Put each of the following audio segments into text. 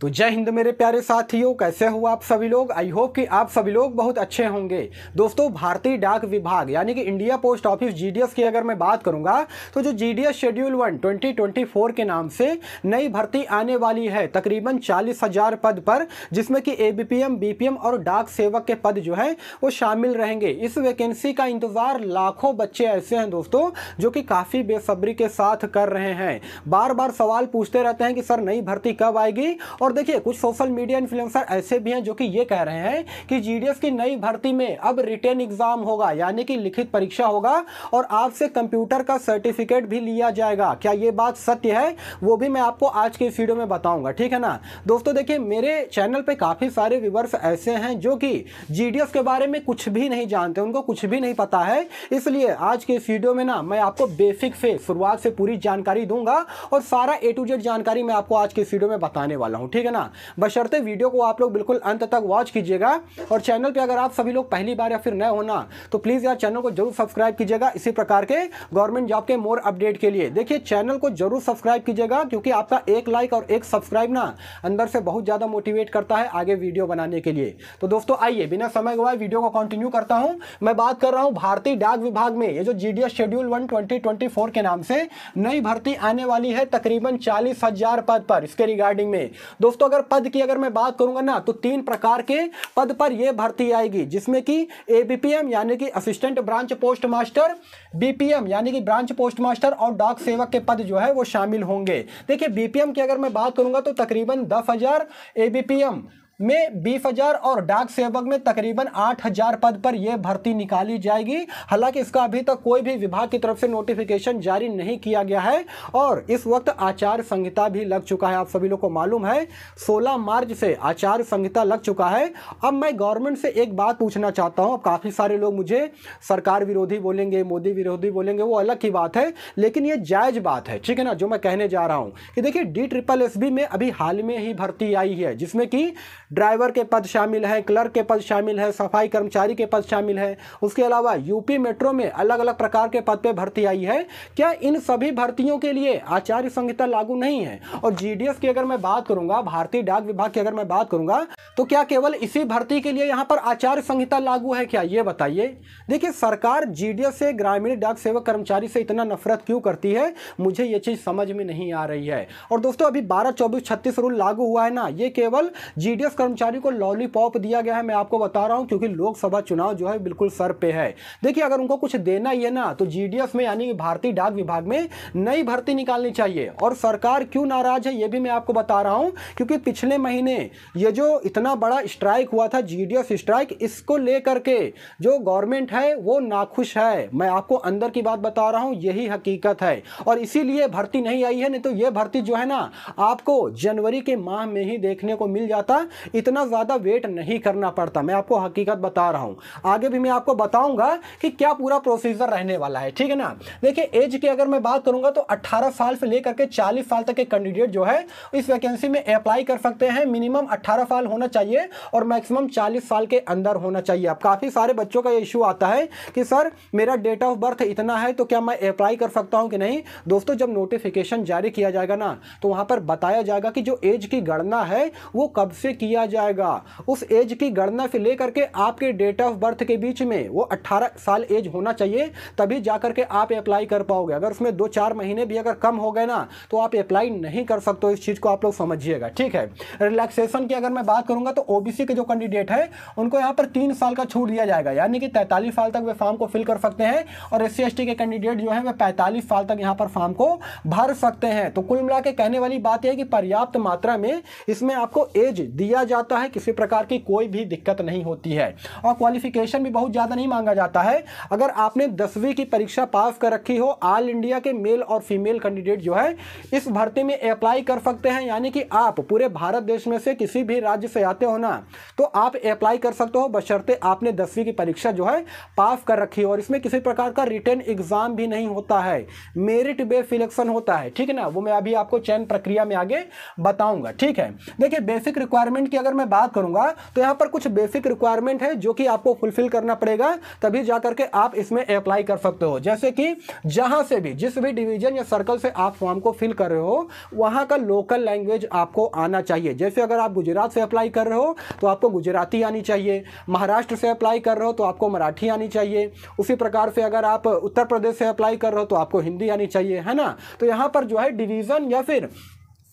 तो जय हिंद मेरे प्यारे साथियों, कैसे हो आप सभी लोग? आई होप कि आप सभी लोग बहुत अच्छे होंगे। दोस्तों, भारतीय डाक विभाग, यानी कि इंडिया पोस्ट ऑफ़िस जीडीएस की अगर मैं बात करूँगा तो जो जीडीएस शेड्यूल वन 2024 के नाम से नई भर्ती आने वाली है, तकरीबन चालीस हज़ार पद पर, जिसमें कि एबीपीएम बीपीएम और डाक सेवक के पद जो है, वो शामिल रहेंगे। इस वैकेंसी का इंतज़ार लाखों बच्चे ऐसे हैं दोस्तों, जो कि काफ़ी बेसब्री के साथ कर रहे हैं। बार बार सवाल पूछते रहते हैं कि, सर, नई भर्ती कब आएगी? और और देखिए, कुछ सोशल मीडिया इन्फ्लुएंसर ऐसे भी हैं जो कि ये कह रहे हैं कि जीडीएस की नई भर्ती में अब रिटर्न एग्ज़ाम होगा, यानी कि लिखित परीक्षा होगा और आपसे कंप्यूटर का सर्टिफिकेट भी लिया जाएगा। क्या ये बात सत्य है? वो भी मैं आपको आज के इस वीडियो में बताऊँगा, ठीक है ना? दोस्तों, देखिए, मेरे चैनल पे काफ़ी सारे व्यूवर्स ऐसे हैं जो कि जीडीएस के बारे में कुछ भी नहीं जानते, उनको कुछ भी नहीं पता है। इसलिए आज के इस वीडियो में ना, मैं आपको बेसिक से, शुरुआत से पूरी जानकारी दूँगा और सारा ए टू जेड जानकारी मैं आपको आज के इस वीडियो में बताने वाला हूँ ठीक है ना? बशर्ते वीडियो को आप लोग बिल्कुल अंत तक वॉच कीजिएगा और चैनल पे अगर आप सभी लोग पहली बार या फिर नए होना तो प्लीज़ यार चैनल को ज़रूर सब्सक्राइब कीजिएगा इसी प्रकार के गवर्नमेंट जॉब के मोर अपडेट के लिए। देखिए चैनल को ज़रूर सब्सक्राइब कीजिएगा क्योंकि आपका एक लाइक और एक सब्सक्राइब ना अंदर से बहुत ज़्यादा मोटिवेट करता है आगे वीडियो बनाने के लिए। तो दोस्तों, आइए, बिना समय गवाए वीडियो को कंटिन्यू करता हूँ। मैं बात कर रहा हूँ भारतीय डाक विभाग में। ये जो जीडीएस शेड्यूल वन ट्वेंटी के नाम से नई भर्ती आने वाली है तकरीबन चालीस हज़ार पद पर इसके रिगार्डिंग में। दोस्तों अगर पद की अगर मैं बात करूँगा ना तो तीन प्रकार के पद पर यह भर्ती आएगी, जिसमें कि एबीपीएम यानी कि assistant branch post master BPM यानी कि ब्रांच पोस्ट मास्टर और डाक सेवक के पद जो है वो शामिल होंगे। देखिए बीपीएम की अगर मैं बात करूँगा तो तकरीबन दस हज़ार एबीपीएम में बीस हज़ार और डाक सेवक में तकरीबन आठ हज़ार पद पर यह भर्ती निकाली जाएगी। हालाँकि इसका अभी तक कोई भी विभाग की तरफ़ से नोटिफिकेशन जारी नहीं किया गया है और इस वक्त आचार संहिता भी लग चुका है। आप सभी लोग को मालूम है 16 मार्च से आचार संहिता लग चुका है। अब मैं गवर्नमेंट से एक बात पूछना चाहता हूँ। अब काफ़ी सारे लोग मुझे सरकार विरोधी बोलेंगे, मोदी विरोधी बोलेंगे, वो अलग की बात है, लेकिन ये जायज़ बात है। ठीक है ना? जो मैं कहने जा रहा हूँ कि देखिए डी ट्रिपल एस बी में अभी हाल में ही भर्ती आई है, जिसमें कि ड्राइवर के पद शामिल हैं, क्लर्क के पद शामिल है, सफ़ाई कर्मचारी के पद शामिल है। उसके अलावा यूपी मेट्रो में अलग अलग प्रकार के पद पर भर्ती आई है। क्या इन सभी भर्तियों के लिए आचार्य संहिता लागू नहीं है? और जीडीएस की अगर मैं बात करूँगा, भारतीय डाक विभाग की अगर मैं बात करूँगा तो क्या केवल इसी भर्ती के लिए यहाँ पर आचार्य संहिता लागू है क्या? ये बताइए। देखिए, सरकार जीडीएस से ग्रामीण डाक सेवक कर्मचारी से इतना नफरत क्यों करती है? मुझे ये चीज़ समझ में नहीं आ रही है। और दोस्तों, अभी बारह, चौबीस, छत्तीस रूल लागू हुआ है ना? ये केवल जीडीएस कर्मचारी को लॉलीपॉप दिया गया है, मैं आपको बता रहा हूँ, क्योंकि लोकसभा चुनाव जो है बिल्कुल सर पे है। देखिए, अगर उनको कुछ देना ही है ना तो जीडीएस में, यानी भारतीय डाक विभाग में नई भर्ती निकालनी चाहिए। और सरकार क्यों नाराज़ है, ये भी मैं आपको बता रहा हूँ, क्योंकि पिछले महीने ये जो इतना बड़ा स्ट्राइक हुआ था जीडीएस स्ट्राइक इसको लेकर के जो गवर्नमेंट है, वो नाखुश है। मैं आपको अंदर की बात बता रहा हूँ, यही हकीकत है। और इसीलिए भर्ती नहीं आई है, नहीं तो ये भर्ती जो है ना, आपको जनवरी के माह में ही देखने को मिल जाता। इतना ज़्यादा वेट नहीं करना पड़ता। मैं आपको हकीकत बता रहा हूँ। आगे भी मैं आपको बताऊँगा कि क्या पूरा प्रोसीजर रहने वाला है, ठीक है ना? देखिए एज की अगर मैं बात करूँगा तो 18 साल से लेकर के 40 साल तक के कैंडिडेट जो है, इस वैकेंसी में अप्लाई कर सकते हैं। मिनिमम 18 साल होना चाहिए और मैक्सिमम 40 साल के अंदर होना चाहिए। अब काफ़ी सारे बच्चों का ये इशू आता है कि, सर, मेरा डेट ऑफ़ बर्थ इतना है तो क्या मैं अप्लाई कर सकता हूँ कि नहीं? दोस्तों, जब नोटिफिकेशन जारी किया जाएगा ना तो वहाँ पर बताया जाएगा कि जो एज की गणना है, वो कब से किया जाएगा। उस एज की गणना से लेकर के आपके डेट ऑफ़ बर्थ के बीच में वो 18 साल एज होना चाहिए, तभी जाकर के आप अप्लाई कर पाओगे। अगर उसमें दो चार महीने भी अगर कम हो गए ना तो आप अप्लाई नहीं कर सकते इस चीज़ को आप लोग समझिएगा, ठीक है? रिलैक्सेशन की अगर मैं बात करूँगा तो ओबीसी के जो कैंडिडेट है, उनको यहाँ पर तीन साल का छूट दिया जाएगा। यानी कि तैंतालीस साल तक वे फॉर्म को फिल कर सकते हैं और एस सी के कैंडिडेट जो है, वे पैंतालीस साल तक यहाँ पर फॉर्म को भर सकते हैं। तो कुल मिला कहने वाली बात यह है कि पर्याप्त मात्रा में इसमें आपको एज दिया जाता है, किसी प्रकार की कोई भी दिक्कत नहीं होती है। और क्वालिफिकेशन भी बहुत ज़्यादा नहीं मांगा जाता है। अगर आपने दसवीं की परीक्षा पास कर रखी हो ऑल इंडिया के मेल और फीमेल कैंडिडेट जो है, इस भर्ती में अप्लाई कर सकते हैं। यानी कि आप पूरे भारत देश में से किसी भी राज्य से आते हो ना तो आप अप्लाई कर सकते हो। बशर्ते आपने दसवीं की परीक्षा जो है, पास कर रखी हो। और इसमें किसी प्रकार का रिटर्न एग्ज़ाम भी नहीं होता है। मेरिट बेस्ड सिलेक्शन होता है। ठीक है ना? वो मैं अभी आपको चयन प्रक्रिया में आगे बताऊँगा। ठीक है? देखिए बेसिक रिक्वायरमेंट रिक्वायरमेंट की अगर मैं बात करूँगा तो यहाँ पर कुछ बेसिक रिक्वायरमेंट है जो कि आपको फुलफिल करना पड़ेगा, तभी जाकर के आप इसमें अप्लाई कर सकते हो। जैसे कि जहाँ से भी, जिस भी डिवीज़न या सर्कल से आप फॉर्म को फिल कर रहे हो, वहाँ का लोकल लैंग्वेज आपको आना चाहिए। जैसे अगर आप गुजरात से अप्लाई कर रहे हो तो आपको गुजराती आनी चाहिए। महाराष्ट्र से अप्लाई कर रहे हो तो आपको मराठी आनी चाहिए। उसी प्रकार से अगर आप उत्तर प्रदेश से अप्लाई कर रहे हो तो आपको हिंदी आनी चाहिए, है ना? तो यहाँ पर जो है डिवीज़न या फिर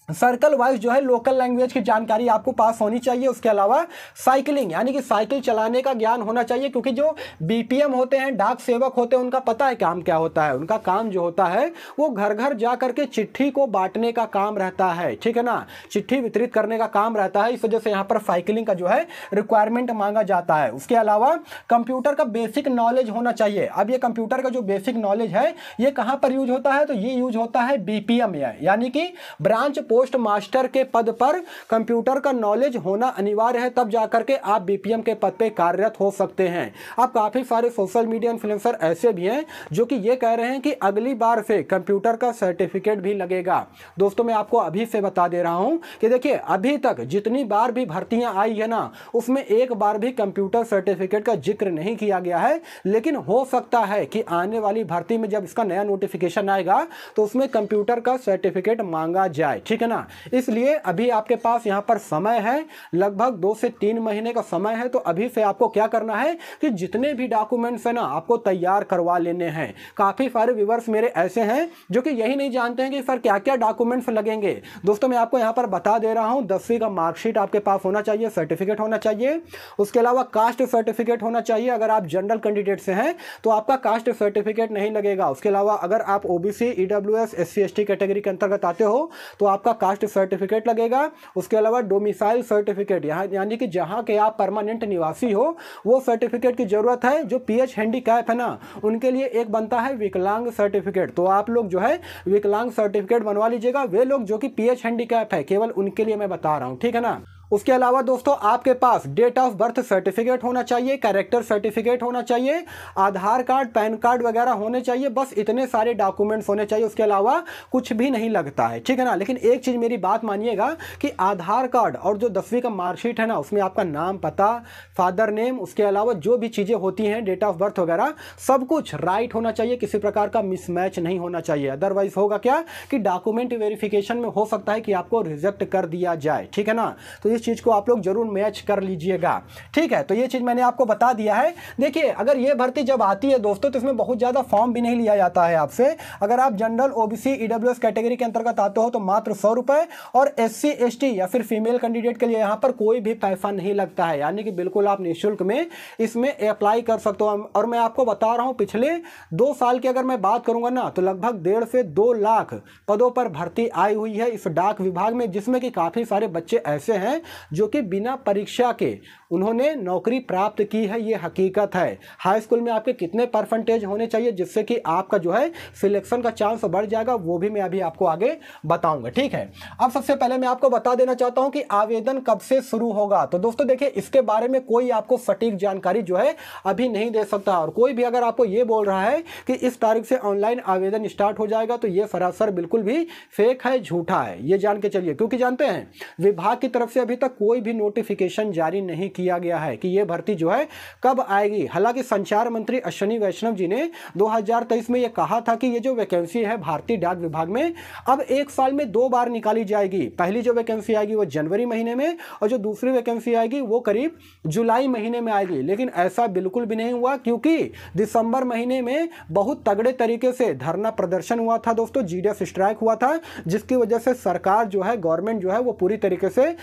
सर्कल वाइज जो है लोकल लैंग्वेज की जानकारी आपको पास होनी चाहिए। उसके अलावा साइकिलिंग, यानी कि साइकिल चलाने का ज्ञान होना चाहिए, क्योंकि जो बीपीएम होते हैं, डाक सेवक होते हैं, उनका पता है काम क्या होता है। उनका काम जो होता है, वो घर घर जा करके चिट्ठी को बांटने का काम रहता है। ठीक है ना? चिट्ठी वितरित करने का काम रहता है। इस वजह से यहाँ पर साइकिलिंग का जो है रिक्वायरमेंट मांगा जाता है। उसके अलावा कंप्यूटर का बेसिक नॉलेज होना चाहिए। अब ये कंप्यूटर का जो बेसिक नॉलेज है, ये कहाँ पर यूज़ होता है? तो ये यूज़ होता है बी बीपीएम यानी कि ब्रांच पोस्ट मास्टर के पद पर कंप्यूटर का नॉलेज होना अनिवार्य है, तब जाकर के आप बीपीएम के पद पे कार्यरत हो सकते हैं। अब काफ़ी सारे सोशल मीडिया इन्फ्लुएंसर ऐसे भी हैं जो कि ये कह रहे हैं कि अगली बार से कंप्यूटर का सर्टिफिकेट भी लगेगा। दोस्तों, मैं आपको अभी से बता दे रहा हूँ कि देखिए, अभी तक जितनी बार भी भर्तियाँ आई है ना, उसमें एक बार भी कंप्यूटर सर्टिफिकेट का ज़िक्र नहीं किया गया है। लेकिन हो सकता है कि आने वाली भर्ती में जब इसका नया नोटिफिकेशन आएगा तो उसमें कंप्यूटर का सर्टिफिकेट मांगा जाए। ठीक है है ना इसलिए अभी आपके पास यहाँ पर समय है, लगभग दो से तीन महीने का समय है तो अभी से आपको क्या करना है कि जितने भी डॉक्यूमेंट्स है ना, आपको तैयार करवा लेने हैं। काफ़ी सारे व्यूवर्स मेरे ऐसे हैं जो कि यही नहीं जानते हैं कि सर क्या क्या डॉक्यूमेंट्स लगेंगे। दोस्तों, मैं आपको यहाँ पर बता दे रहा हूँ, दसवीं का मार्कशीट आपके पास होना चाहिए, सर्टिफिकेट होना चाहिए। उसके अलावा कास्ट सर्टिफिकेट होना चाहिए, अगर आप जनरल कैंडिडेट से हैं तो आपका कास्ट सर्टिफिकेट नहीं लगेगा। उसके अलावा अगर आप OBC, EWS, SC, ST category के अंतर्गत आते हो तो आपका कास्ट सर्टिफिकेट लगेगा, उसके अलावा डोमिसाइल सर्टिफिकेट यहाँ, यानी कि जहाँ के आप परमानेंट निवासी हो, वो सर्टिफिकेट की ज़रूरत है, जो पी एच है ना, उनके लिए एक बनता है विकलांग सर्टिफिकेट तो आप लोग जो है, विकलांग सर्टिफिकेट बनवा लीजिएगा। वे लोग जो कि पी एच है, केवल उनके लिए मैं बता रहा हूँ, ठीक है ना? उसके अलावा दोस्तों, आपके पास डेट ऑफ़ बर्थ सर्टिफिकेट होना चाहिए कैरेक्टर सर्टिफिकेट होना चाहिए, आधार कार्ड, पैन कार्ड वगैरह होने चाहिए, बस इतने सारे डॉक्यूमेंट्स होने चाहिए। उसके अलावा कुछ भी नहीं लगता है, ठीक है ना? लेकिन एक चीज़ मेरी बात मानिएगा कि आधार कार्ड और जो दसवीं का मार्कशीट है ना, उसमें आपका नाम, पता फादर नेम उसके अलावा जो भी चीज़ें होती हैं डेट ऑफ़ बर्थ वगैरह, सब कुछ राइट होना चाहिए, किसी प्रकार का मिसमैच नहीं होना चाहिए। अदरवाइज़ होगा क्या कि डॉक्यूमेंट वेरिफिकेशन में हो सकता है कि आपको रिजेक्ट कर दिया जाए, ठीक है ना? तो इस चीज़ को आप लोग ज़रूर मैच कर लीजिएगा। ठीक है तो ये चीज़ मैंने आपको बता दिया है। देखिए, अगर ये भर्ती जब आती है दोस्तों तो इसमें बहुत ज़्यादा फॉर्म भी नहीं लिया जाता है आपसे। अगर आप जनरल ओबीसी ईडब्ल्यूएस कैटेगरी के अंतर्गत आते हो तो मात्र सौ रुपए, और एस सी या फिर फीमेल कैंडिडेट के लिए यहाँ पर कोई भी पैसा नहीं लगता है। यानी कि बिल्कुल आप निःशुल्क में इसमें अप्लाई कर सकते हो। और मैं आपको बता रहा हूँ, पिछले दो साल की अगर मैं बात करूँगा ना तो लगभग डेढ़ से दो लाख पदों पर भर्ती आई हुई है इस डाक विभाग में, जिसमें कि काफ़ी सारे बच्चे ऐसे हैं जो कि बिना परीक्षा के उन्होंने नौकरी प्राप्त की है, ये हकीकत है। हाई स्कूल में आपके कितने परसेंटेज होने चाहिए जिससे कि आपका जो है सिलेक्शन का चांस बढ़ जाएगा, वो भी मैं अभी आपको आगे बताऊँगा, ठीक है? अब सबसे पहले मैं आपको बता देना चाहता हूँ कि आवेदन कब से शुरू होगा। तो दोस्तों देखिए, इसके बारे में कोई आपको सटीक जानकारी जो है अभी नहीं दे सकता और कोई भी अगर आपको ये बोल रहा है कि इस तारीख से ऑनलाइन आवेदन स्टार्ट हो जाएगा तो ये सरासर बिल्कुल भी फेक है, झूठा है। ये जान के चलिए, क्योंकि जानते हैं, विभाग की तरफ़ से अभी तक कोई भी नोटिफिकेशन जारी नहीं किया गया है कि यह भर्ती जो है कब आएगी। हालाँकि संचार मंत्री अश्वनी वैष्णव जी ने 2023 में यह कहा था कि ये जो वैकेंसी है भारतीय डाक विभाग में, अब एक साल में दो बार निकाली जाएगी। पहली जो वैकेंसी आएगी वो जनवरी महीने में और जो दूसरी वैकेंसी आएगी वो करीब जुलाई महीने में आएगी। लेकिन ऐसा बिल्कुल भी नहीं हुआ क्योंकि दिसंबर महीने में बहुत तगड़े तरीके से धरना प्रदर्शन हुआ था दोस्तों जीडीएस स्ट्राइक हुआ था, जिसकी वजह से सरकार जो है गवर्नमेंट जो है वो पूरी तरीके से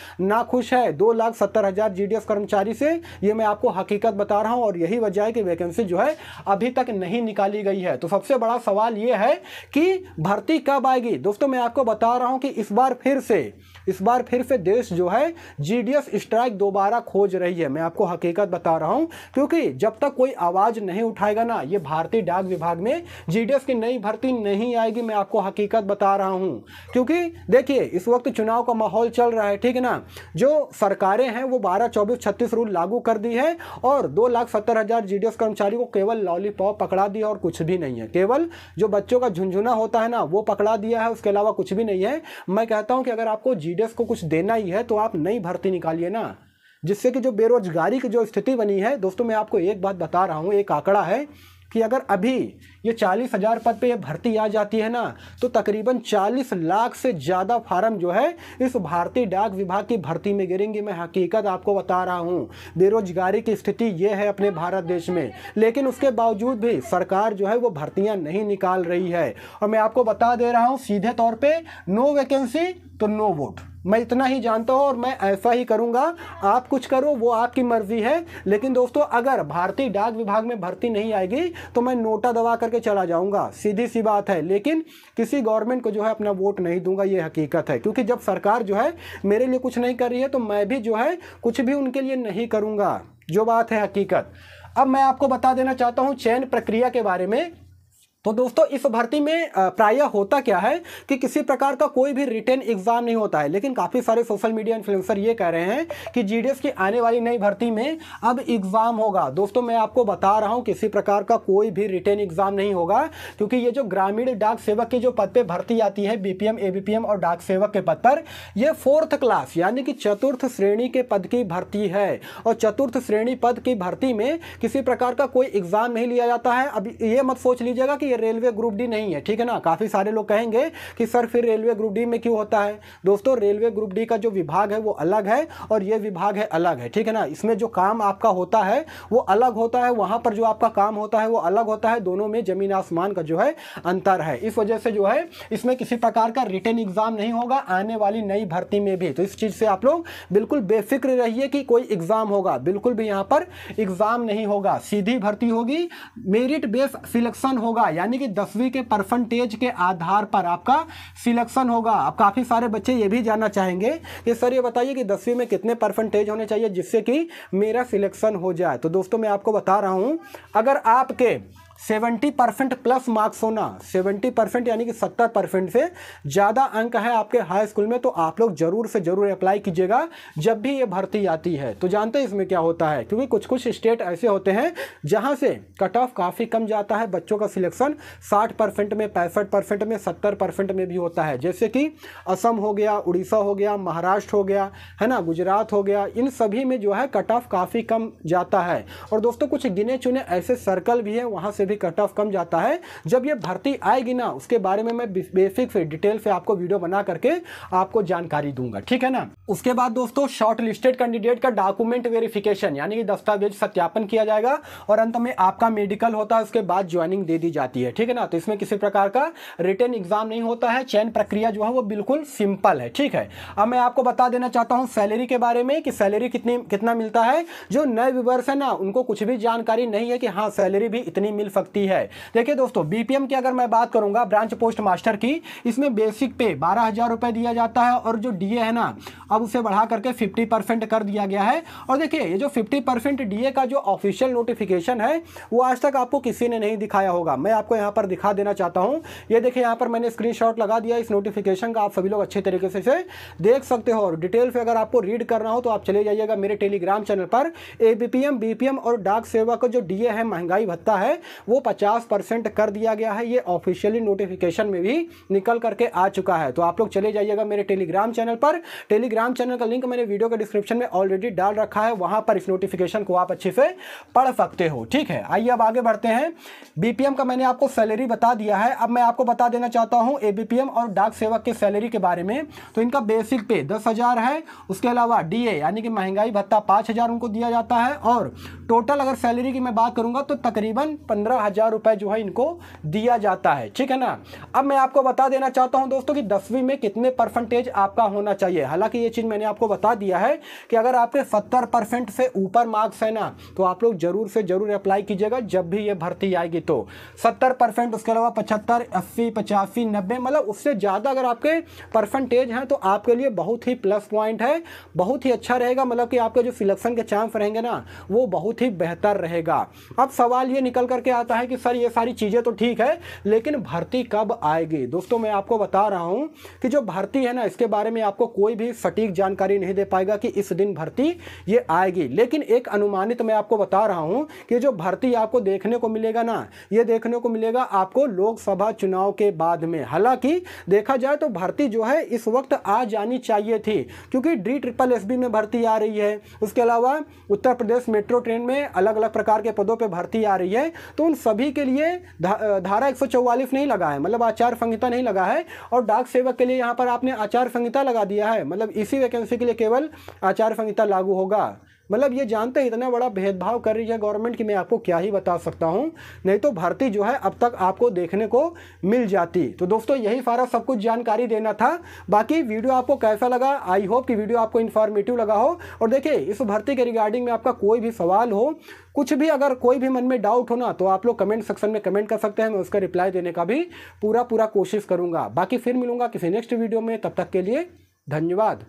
नाखुश है, दो लाख सत्तर हज़ार जीडीएस कर्मचारी से। ये मैं आपको हकीकत बता रहा हूँ और यही वजह है कि वैकेंसी जो है अभी तक नहीं निकाली गई है। तो सबसे बड़ा सवाल ये है कि भर्ती कब आएगी? दोस्तों, मैं आपको बता रहा हूँ कि इस बार फिर से, इस बार फिर से देश जो है जीडीएस स्ट्राइक दोबारा खोज रही है। मैं आपको हकीकत बता रहा हूँ, क्योंकि जब तक कोई आवाज़ नहीं उठाएगा ना, ये भारतीय डाक विभाग में जीडीएस की नई भर्ती नहीं आएगी, मैं आपको हकीकत बता रहा हूँ। क्योंकि देखिए, इस वक्त चुनाव का माहौल चल रहा है, ठीक है ना? जो सरकारें हैं, वो बारह, चौबीस, छत्तीस रूल लागू कर दी है और दो लाख सत्तर हज़ार जीडीएस कर्मचारी को केवल लॉलीपॉप पकड़ा दिया और कुछ भी नहीं है। केवल जो बच्चों का झुंझुना होता है ना, वो पकड़ा दिया है, उसके अलावा कुछ भी नहीं है। मैं कहता हूँ कि अगर आपको जी जी को कुछ देना ही है तो आप नई भर्ती निकालिए ना, जिससे कि जो बेरोजगारी की जो स्थिति बनी है, दोस्तों, मैं आपको एक बात बता रहा हूँ, एक आंकड़ा है। कि अगर अभी ये चालीस हज़ार पद पे ये भर्ती आ जाती है ना तो तकरीबन चालीस लाख से ज़्यादा फार्म जो है इस भारतीय डाक विभाग की भर्ती में गिरेंगे। मैं हकीकत आपको बता रहा हूँ, बेरोजगारी की स्थिति ये है अपने भारत देश में। लेकिन उसके बावजूद भी सरकार जो है वो भर्तियाँ नहीं निकाल रही है। और मैं आपको बता दे रहा हूँ, सीधे तौर पर नो वैकेंसी तो नो वोट। मैं इतना ही जानता हूँ और मैं ऐसा ही करूँगा। आप कुछ करो, वो आपकी मर्ज़ी है। लेकिन दोस्तों, अगर भारतीय डाक विभाग में भर्ती नहीं आएगी तो मैं नोटा दबा करके चला जाऊँगा। सीधी सी बात है, लेकिन किसी गवर्नमेंट को जो है अपना वोट नहीं दूँगा, ये हकीकत है। क्योंकि जब सरकार जो है मेरे लिए कुछ नहीं कर रही है तो मैं भी जो है कुछ भी उनके लिए नहीं करूँगा। जो बात है हकीकत। अब मैं आपको बता देना चाहता हूँ, चयन प्रक्रिया के बारे में। तो दोस्तों, इस भर्ती में प्रायः होता क्या है कि किसी प्रकार का कोई भी रिटर्न एग्ज़ाम नहीं होता है। लेकिन काफ़ी सारे सोशल मीडिया इन्फ्लुएंसर ये कह रहे हैं कि जीडीएस की आने वाली नई भर्ती में अब एग्ज़ाम होगा। दोस्तों, मैं आपको बता रहा हूँ, किसी प्रकार का कोई भी रिटर्न एग्ज़ाम नहीं होगा, क्योंकि ये जो ग्रामीण डाक सेवक के जो पद पर भर्ती आती है बीपीएम एबीपीएम और डाक सेवक के पद पर यह फोर्थ क्लास यानी कि चतुर्थ श्रेणी के पद की भर्ती है। और चतुर्थ श्रेणी पद की भर्ती में किसी प्रकार का कोई एग्ज़ाम नहीं लिया जाता है। अब ये मत सोच लीजिएगा कि ये रेलवे ग्रुप डी नहीं है, ठीक है ना? काफ़ी सारे लोग कहेंगे कि, सर, फिर रेलवे ग्रुप डी में क्यों होता है? दोस्तों, रेलवे ग्रुप डी का जो विभाग है, वो अलग है और ये विभाग है अलग है, ठीक है ना? इसमें जो काम आपका होता है, वो अलग होता है, वहाँ पर जो आपका काम होता है, वो अलग होता है, दोनों में ज़मीन आसमान का जो है अंतर है। इस वजह से जो है, इसमें किसी प्रकार का रिटर्न एग्ज़ाम नहीं होगा, आने वाली नई भर्ती में भी। तो इस चीज़ से आप लोग बिल्कुल बेफिक्र रहिए कि कोई एग्ज़ाम होगा, बिल्कुल भी यहाँ पर एग्ज़ाम नहीं होगा, सीधी भर्ती होगी, मेरिट बेस सिलेक्शन होगा यानी कि दसवीं के परसेंटेज के आधार पर आपका सिलेक्शन होगा। अब काफ़ी सारे बच्चे ये भी जानना चाहेंगे कि सर ये बताइए कि दसवीं में कितने परसेंटेज होने चाहिए जिससे कि मेरा सिलेक्शन हो जाए। तो दोस्तों, मैं आपको बता रहा हूँ, अगर आपके सेवेंटी परसेंट प्लस मार्क्स होना, सेवेंटी परसेंट यानी कि सत्तर परसेंट से ज़्यादा अंक है आपके हाई स्कूल में तो आप लोग ज़रूर से ज़रूर अप्लाई कीजिएगा जब भी ये भर्ती आती है। तो जानते हैं इसमें क्या होता है? क्योंकि कुछ कुछ स्टेट ऐसे होते हैं जहाँ से कट ऑफ़ काफ़ी कम जाता है, बच्चों का सिलेक्शन साठ परसेंट में, पैंसठ परसेंट में, सत्तर परसेंट में भी होता है। जैसे कि असम हो गया, उड़ीसा हो गया, महाराष्ट्र हो गया, है ना? गुजरात हो गया, इन सभी में जो है कट ऑफ़ काफ़ी कम जाता है। और दोस्तों कुछ गिने चुने ऐसे सर्कल भी हैं, वहाँ से भी कट ऑफ़ कम जाता है। जब ये भर्ती आएगी ना, उसके बारे में मैं बेसिक से डिटेल से आपको वीडियो बना करके आपको जानकारी दूँगा, ठीक है ना? उसके बाद दोस्तों शॉर्ट लिस्टेड कैंडिडेट का डॉक्यूमेंट वेरिफिकेशन यानी कि दस्तावेज़ सत्यापन किया जाएगा, और अंत में आपका मेडिकल होता है, उसके बाद ज्वाइनिंग दे दी जाती है, ठीक है ना? तो इसमें किसी प्रकार का रिटर्न एग्ज़ाम नहीं होता है, चयन प्रक्रिया जो है वो बिल्कुल सिंपल है, ठीक है? अब मैं आपको बता देना चाहता हूँ सैलरी के बारे में कि सैलरी कितनी, कितना मिलता है। जो नए व्यूवर्स है ना, उनको कुछ भी जानकारी नहीं है कि हाँ सैलरी भी इतनी मिल सकती है। देखिए दोस्तों बीपीएम की अगर मैं बात करूँगा ब्रांच पोस्ट मास्टर की, इसमें बेसिक पे बारह हज़ार रुपए दिया जाता है और जो डीए है ना, अब उसे बढ़ा करके फिफ्टी परसेंट कर दिया गया है। और देखिए, ये जो फिफ्टी परसेंट डीए का जो ऑफिशियल नोटिफिकेशन है, वो आज तक आपको किसी ने नहीं दिखाया होगा। मैं आपको यहाँ पर दिखा देना चाहता हूँ। ये देखिए, यहाँ पर मैंने स्क्रीन लगा दिया इस नोटिफिकेशन का, आप सभी लोग अच्छे तरीके से देख सकते हो। और डिटेल से अगर आपको रीड करना हो तो आप चले जाइएगा मेरे टेलीग्राम चैनल पर ए बीपीएम बीपीएम और डाक सेवा का जो डीए है, महँगाई भत्ता है वो पचास परसेंट कर दिया गया है, ये ऑफिशियली नोटिफिकेशन में भी निकल करके आ चुका है। तो आप लोग चले जाइएगा मेरे टेलीग्राम चैनल पर। टेलीग्राम चैनल का लिंक मैंने वीडियो के डिस्क्रिप्शन में ऑलरेडी डाल रखा है, वहाँ पर इस नोटिफिकेशन को आप अच्छे से पढ़ सकते हो, ठीक है? आइए अब आगे बढ़ते हैं। बीपीएम का मैंने आपको सैलरी बता दिया है। अब मैं आपको बता देना चाहता हूँ एबीपीएम और डाक सेवक के सैलरी के बारे में। तो इनका बेसिक पे दस हज़ार है, उसके अलावा डीए यानी कि महँगाई भत्ता पाँच हज़ार उनको दिया जाता है। और टोटल अगर सैलरी की मैं बात करूँगा तो तकरीबन पंद्रह हज़ार रुपए जो है इनको दिया जाता है। ठीक है ना? अब मैं आपको बता देना चाहता हूँ दोस्तों कि दसवीं में कितने परसेंटेज आपका होना चाहिए। हालाँकि ये चीज़ मैंने आपको बता दिया है कि अगर आपके सत्तर परसेंट से ऊपर मार्क्स है ना तो आप लोग ज़रूर से ज़रूर अप्लाई कीजिएगा जब भी ये भर्ती आएगी तो। सत्तर परसेंट उसके अलावा पचहत्तर, अस्सी, पचासी, नब्बे मतलब उससे ज़्यादा अगर आपके परसेंटेज हैं तो आपके लिए बहुत ही प्लस पॉइंट है। बहुत ही अच्छा रहेगा मतलब कि आपके जो सिलेक्शन के चांस रहेंगे ना, वो बहुत ही बेहतर रहेगा। अब सवाल ये निकल करके जाता है कि सर, ये सारी चीज़ें तो ठीक है, लेकिन भर्ती कब आएगी? दोस्तों, मैं आपको बता रहा हूँ कि जो भर्ती है ना, इसके बारे में आपको कोई भी सटीक जानकारी नहीं दे पाएगा कि इस दिन भर्ती ये आएगी। लेकिन एक अनुमानित मैं आपको बता रहा हूँ कि जो भर्ती आपको देखने को मिलेगा ना, ये देखने को मिलेगा आपको लोकसभा चुनाव के बाद में। हालाँकि देखा जाए तो भर्ती जो है, इस वक्त आ जानी चाहिए थी, क्योंकि डी ट्रिपल एस में भर्ती आ रही है। उसके अलावा उत्तर प्रदेश मेट्रो ट्रेन में अलग अलग प्रकार के पदों पर भर्ती आ रही है। तो उन सभी के लिए धारा एक सौ चौवालीस नहीं लगा है मतलब आचार संहिता नहीं लगा है, और डाक सेवक के लिए यहाँ पर आपने आचार संहिता लगा दिया है मतलब इसी वैकेंसी के लिए केवल आचार संहिता लागू होगा। मतलब ये जानते हैं, इतना बड़ा भेदभाव कर रही है गवर्नमेंट कि मैं आपको क्या ही बता सकता हूँ। नहीं तो भर्ती जो है अब तक आपको देखने को मिल जाती। तो दोस्तों, यही सारा सब कुछ जानकारी देना था। बाकी वीडियो आपको कैसा लगा? आई होप कि वीडियो आपको इन्फॉर्मेटिव लगा हो। और देखिए, इस भर्ती के रिगार्डिंग में आपका कोई भी सवाल हो, कुछ भी अगर कोई भी मन में डाउट हो ना तो आप लोग कमेंट सेक्शन में कमेंट कर सकते हैं। मैं उसका रिप्लाई देने का भी पूरा पूरा कोशिश करूँगा। बाकी फिर मिलूँगा किसी नेक्स्ट वीडियो में। तब तक के लिए धन्यवाद।